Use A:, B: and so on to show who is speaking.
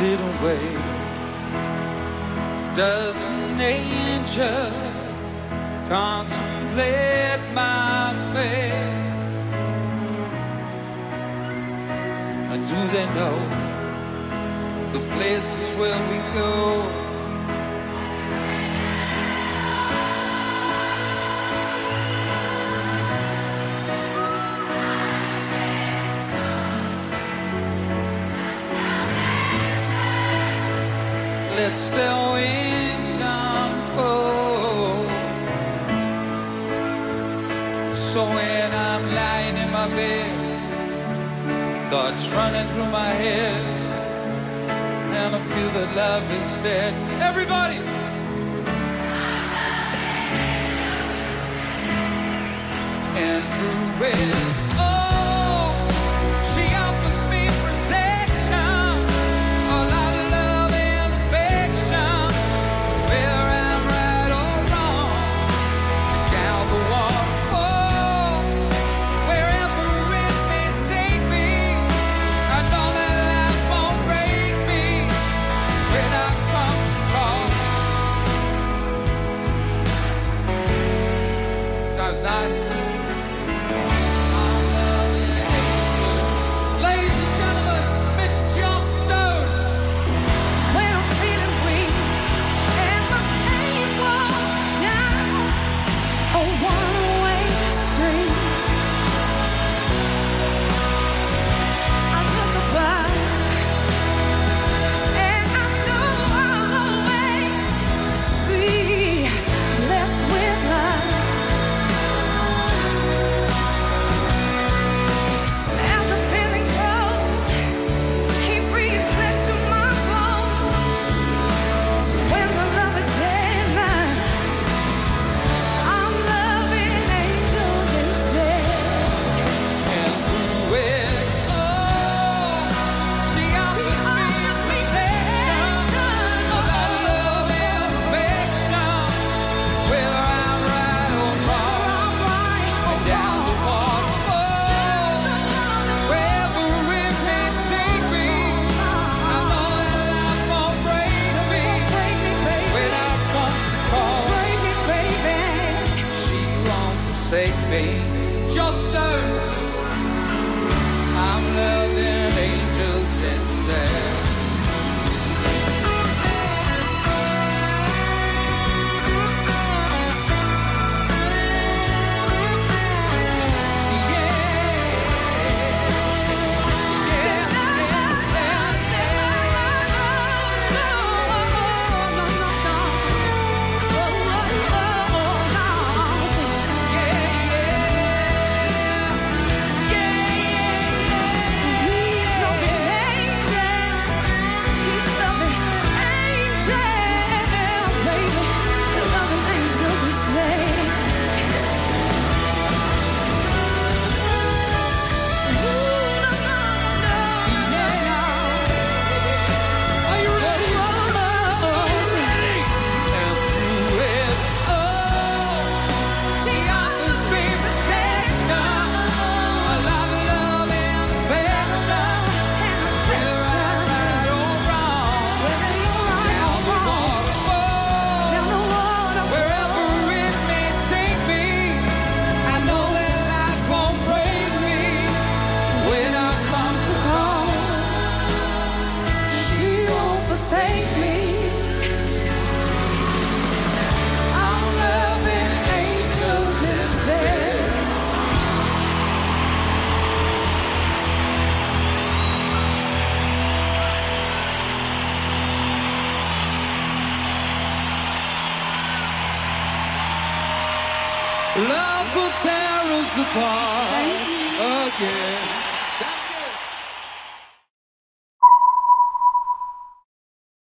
A: sit away? Does an angel contemplate my fate? Or do they know the places where we go? lets their wings unfold. So when I'm lying in my bed, thoughts running through my head, and I feel that love is dead. Everybody! And through it. sounds nice. Love will tear us apart again.